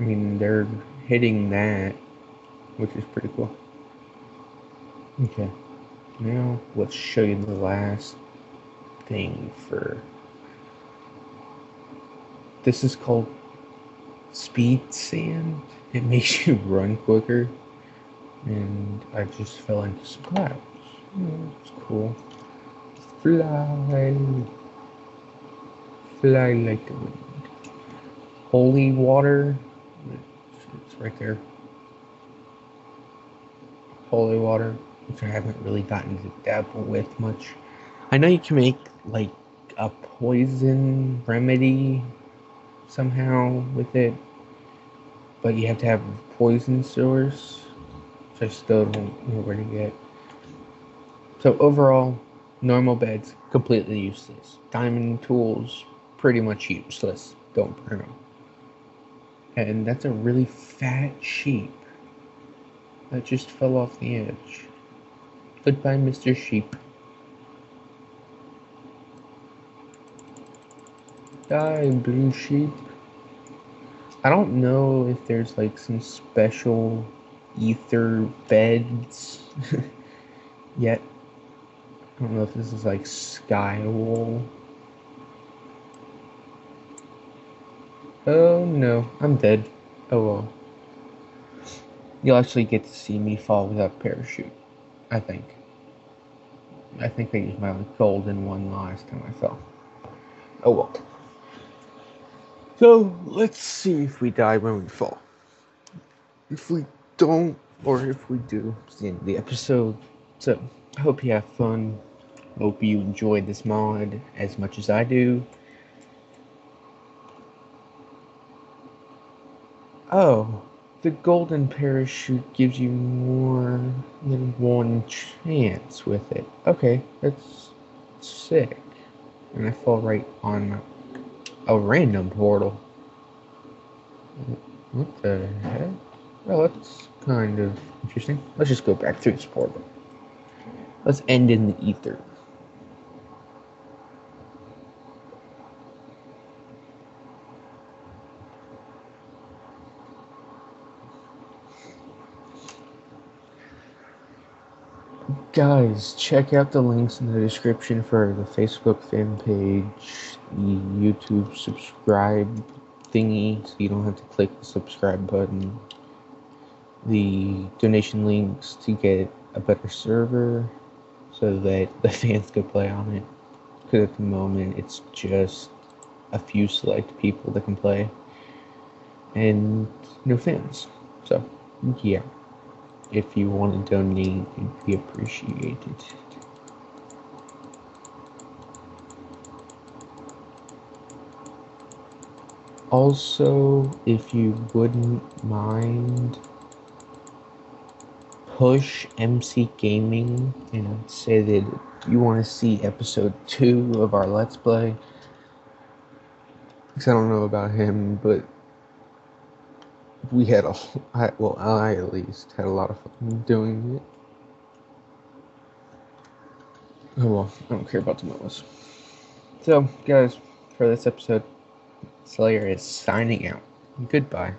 I mean, they're hitting that, which is pretty cool. Okay, now let's show you the last thing for. This is called speed sand. It makes you run quicker, and I just fell into some clouds. It's cool. Fly, fly like the wind. Holy water. It's, right there. Holy water, which I haven't really gotten to dabble with much. I know you can make like a poison remedy somehow with it, but you have to have poison source, which I still don't know where to get. So overall, normal beds completely useless. Diamond tools pretty much useless. Don't burn them. And that's a really fat sheep that just fell off the edge. Goodbye, Mr. Sheep. Die, blue sheep. I don't know if there's like some special Aether beds yet. I don't know if this is like Skywool. Oh no, I'm dead. Oh well. You'll actually get to see me fall without a parachute. I think. I think I used my golden one last time I fell. Oh well. So let's see if we die when we fall. If we don't, or if we do, it's the end of the episode. So I hope you have fun. Hope you enjoyed this mod as much as I do. Oh, the golden parachute gives you more than one chance with it. Okay, that's sick. And I fall right on a random portal. What the heck? Well, that's kind of interesting. Let's just go back through this portal. Let's end in the Aether. Guys, check out the links in the description for the Facebook fan page, the YouTube subscribe thingy, so you don't have to click the subscribe button, the donation links to get a better server so that the fans could play on it. Because at the moment, it's just a few select people that can play, and no fans. So, yeah if you want to donate, it'd be appreciated. Also, if you wouldn't mind, push MC Gaming and say that you want to see episode 2 of our Let's Play. Because I don't know about him, but we had a, I, well, I at least had a lot of fun doing it. Oh well, I don't care about the MOAs. So, guys, for this episode, Slayer is signing out. Goodbye.